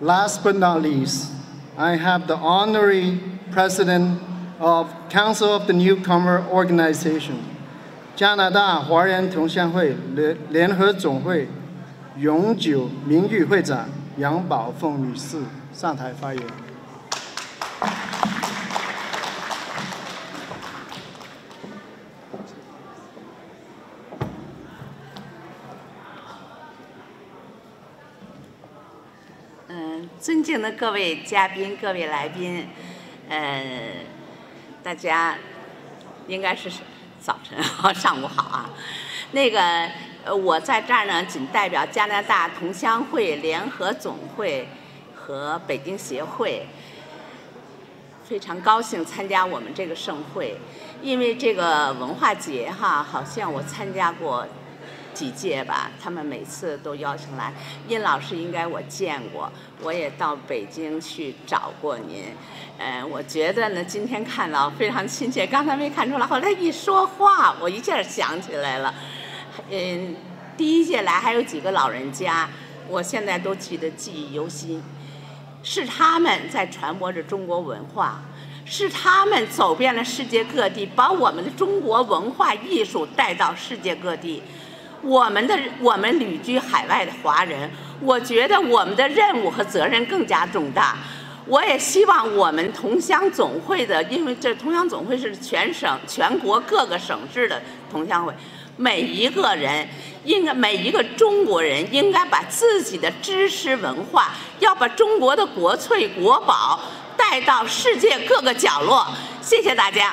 Last but not least, I have the honorary president of Council of the Newcomer Organization, 加拿大华人同乡会联联合总会永久名誉会长杨宝凤女士上台发言。嗯，尊敬的各位嘉宾、各位来宾，呃，大家应该是早晨好、上午好啊。那个，我在这儿呢，仅代表加拿大同乡会联合总会和北京协会，非常高兴参加我们这个盛会。因为这个文化节哈，好像我参加过几届吧，他们每次都邀请来。殷老师应该我见过，我也到北京去找过您。嗯，我觉得呢，今天看到非常亲切。刚才没看出来，后来一说话，我一下想起来了。嗯，第一届来还有几个老人家，我现在都记得记忆犹新。是他们在传播着中国文化，是他们走遍了世界各地，把我们的中国文化艺术带到世界各地。我们的我们旅居海外的华人，我觉得我们的任务和责任更加重大。我也希望我们同乡总会的，因为这同乡总会是全省、全国各个省市的同乡会，每一个人应该每一个中国人应该把自己的知识文化，要把中国的国粹国宝带到世界各个角落。谢谢大家。